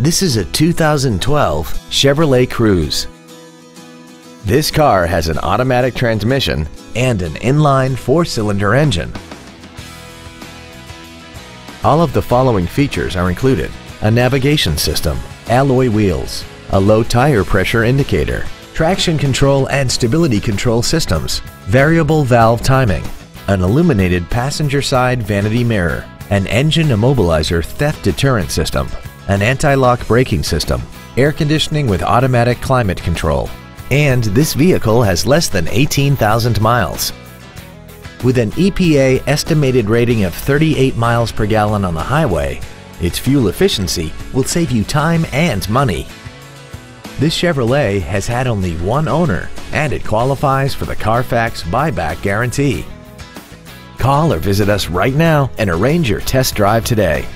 This is a 2012 Chevrolet Cruze. This car has an automatic transmission and an inline four-cylinder engine. All of the following features are included. A navigation system, alloy wheels, a low tire pressure indicator, traction control and stability control systems, variable valve timing, an illuminated passenger side vanity mirror, an engine immobilizer theft deterrent system, an anti-lock braking system, air conditioning with automatic climate control, and this vehicle has less than 18,000 miles. With an EPA estimated rating of 38 miles per gallon on the highway, its fuel efficiency will save you time and money. This Chevrolet has had only one owner and it qualifies for the Carfax buyback guarantee. Call or visit us right now and arrange your test drive today.